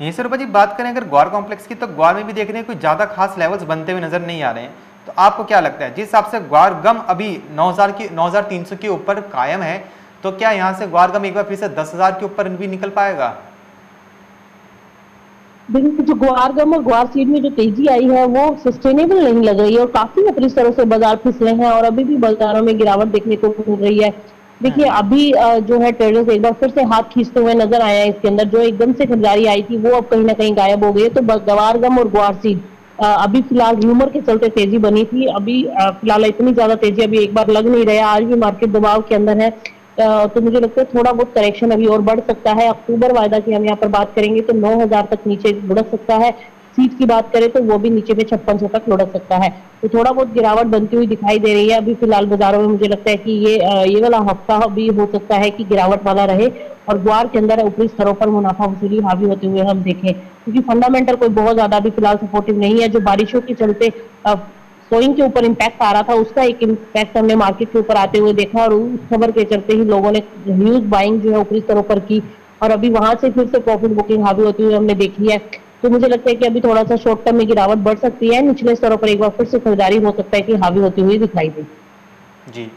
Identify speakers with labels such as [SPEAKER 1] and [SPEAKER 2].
[SPEAKER 1] निसर जी, बात करें अगर ग्वार कॉम्प्लेक्स की तो ग्वार में भी देख रहे हैं कोई ज़्यादा खास लेवल्स बनते हुए नज़र नहीं आ रहे हैं। तो आपको क्या लगता है? जिस हिसाब से ग्वार गम अभी 9000 की 9300 के ऊपर कायम है तो क्या यहाँ से ग्वार गम एक बार फिर से 10000 के ऊपर भी निकल पाएगा?
[SPEAKER 2] देखिए, जो ग्वार गम और ग्वार सीड में जो तेज़ी आई है, वो सस्टेनेबल नहीं लग रही है और काफ़ी अपनी तरह से बाज़ार फिसले हैं और अभी भी बाजारों में गिरावट देखने को मिल रही है। देखिए हाँ। अभी जो है ट्रेडर्स एक बार फिर से हाथ खींचते हुए नज़र आए हैं इसके अंदर जो एकदम से खरीदारी आई थी वो अब कहीं ना कहीं गायब हो गई है। तो गवार गम और ग्वार सीड अभी फ़िलहाल रूमर के चलते तेज़ी बनी थी। अभी फ़िलहाल इतनी ज़्यादा तेज़ी अभी एक बार लग नहीं रहा आज भी मार्केट दबाव के अंदर है। तो मुझे लगता है थोड़ा बहुत करेक्शन अभी और बढ़ सकता है। अक्टूबर वायदा की हम यहाँ पर बात करेंगे तो 9000 तक नीचे लुढ़क सकता है। सीट की बात करें तो वो भी नीचे में छप्पन सौ तक लुढ़क सकता है। तो थोड़ा बहुत गिरावट बनती हुई दिखाई दे रही है। अभी फ़िलहाल बाजारों में मुझे लगता है कि ये ये वाला हफ़्ता भी हो सकता है कि गिरावट वाला रहे और ग्वार के अंदर ऊपरी स्तरों पर मुनाफा वसूली हावी होते हुए हम देखें। क्योंकि फंडामेंटल कोई बहुत ज़्यादा भी फ़िलहाल सपोर्टिव नहीं है। जो बारिशों के चलते सोइंग के ऊपर इम्पैक्ट आ रहा था, उसका एक इम्पैक्ट हमने मार्केट के ऊपर आते हुए देखा और उस खबर के चलते ही लोगों ने ह्यूज बाइंग जो है ऊपरी स्तरों पर की और अभी वहाँ से फिर से प्रॉफिट बुकिंग हावी होती हुई हमने देखी है। तो मुझे लगता है कि अभी थोड़ा सा शॉर्ट टर्म में गिरावट बढ़ सकती है, निचले स्तरों पर एक बार फिर से खरीदारी हो सकता है कि हावी होती हुई दिखाई दे।
[SPEAKER 1] जी।